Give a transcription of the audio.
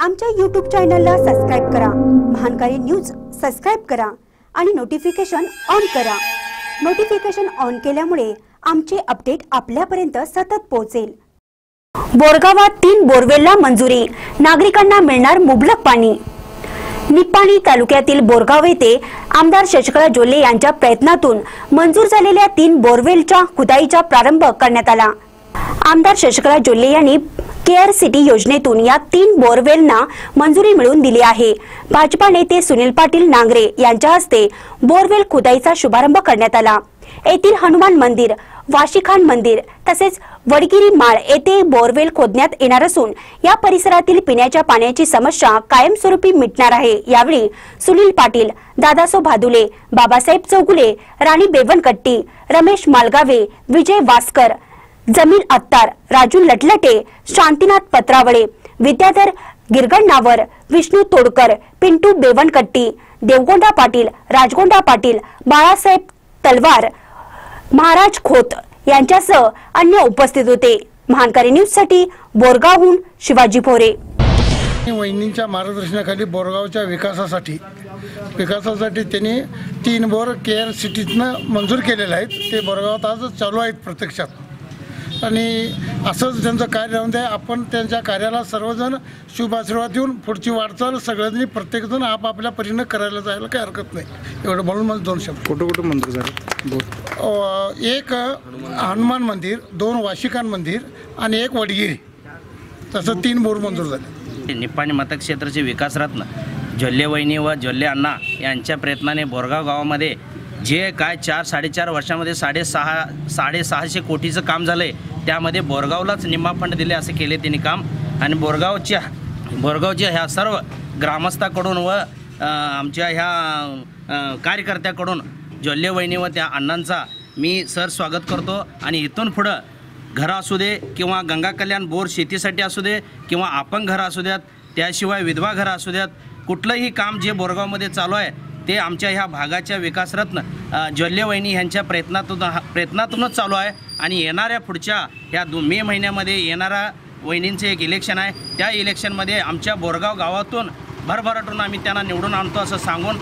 आमच्या यूट्यूब चॅनलला सबस्क्राईब करा. महानकारी न्यूज सबस्क्राईब करा आणि नोटिफिकेशन ऑन करा. नोटिफिकेशन ऑन केल्यामुळे आमचे अपडेट आपल्यापर्यंत सतत पोहोचेल. बोरगावात तीन बोरवेलला मंजुरी. नागरिकांना मिळणार मुबलक पाणी. निप्पाणी तालुक्यातील बोरगाव येथे आमदार शशिकला जोल्ले यांच्या प्रयत्नातून मंजूर झालेल्या तीन बोरवेलच्या खुदाईचा प्रारंभ करण्यात आला. आमदार शशिकला जोल्ले यांनी केअर सिटी योजनेतून या तीन बोरवेलना मंजुरी मिळवून दिली आहे. भाजपा नेते सुनील पाटील नांगरे यांच्या हस्ते बोरवेल खुदाईचा शुभारंभ करण्यात आला. येथील हनुमान मंदिर वाशीखान मंदिर तसेच वडगिरी माळ येथे बोरवेल खोदण्यात येणार असून या परिसरातील पिण्याच्या पाण्याची समस्या कायमस्वरूपी मिटणार आहे. यावेळी सुनील पाटील दादासो भादुले बाबासाहेब चौगुले राणी बेवनकट्टी रमेश मालगावे विजय वास्कर जमील अत्तार राजू लटलटे शांतीनाथ पत्रावळे विद्याधर गिरगण्णावर विष्णू तोडकर पिंटू बेवणकट्टी देवगोंडा पाटील राजगोंडा पाटील बाळासाहेब तलवार महाराज खोत यांच्यासह अन्य उपस्थित होते. महानकारी न्यूजसाठी बोरगावहून शिवाजी भोरे. वहिनींच्या मार्गदर्शनाखाली बोरगावच्या विकासासाठी विकासासाठी त्यांनी तीन बोर केअर सिटीतनं मंजूर केलेले आहेत. ते बोरगावात आज चालू आहेत प्रत्यक्षात. आणि असंच त्यांचं कार्य राहून द्या. आपण त्यांच्या कार्याला सर्वजण शुभ आशीर्वाद देऊन पुढची वाटचाल सगळ्यांनी प्रत्येकजण आपापल्या परीनं करायला जायला काही हरकत नाही. एवढं म्हणून मला दोन शब्द. कुठं कुठं मंदिर झालं? एक हनुमान मंदिर दोन वाशिकान मंदिर आणि एक वडगिरी. तसं तीन बोर मंजूर झाले. निप्पाणी मतक्षेत्राचे विकासरत्न जल्ले वहिनी व जल्ले अण्णा यांच्या प्रयत्नाने बोरगाव गावामध्ये जे काय चार साडेचार वर्षामध्ये साडेसहा साडेसहाशे कोटीचं काम झालं आहे त्यामध्ये बोरगावलाच निम्मा फंड दिले असे केले त्यांनी काम. आणि बोरगावच्या बोरगावच्या ह्या सर्व ग्रामस्थाकडून व आमच्या ह्या कार्यकर्त्याकडून जल्ले वहिनी व त्या अण्णांचा मी सर स्वागत करतो. आणि इथून पुढं घरं असू दे किंवा गंगा कल्याण बोर शेतीसाठी असू दे किंवा आपण घरं असू द्यात त्याशिवाय विधवा घरं असू द्यात कुठलंही काम जे बोरगावमध्ये चालू आहे ते आमच्या ह्या भागाच्या विकासरत्न अ, ज्वल्य यांच्या प्रयत्नातून प्रयत्नातूनच चालू आहे. आणि येणाऱ्या पुढच्या ह्या दो मे महिन्यामध्ये येणारा वहिनींचं एक इलेक्शन आहे. त्या इलेक्शनमध्ये आमच्या बोरगाव गावातून भरभराटून आम्ही त्यांना निवडून आणतो असं सांगून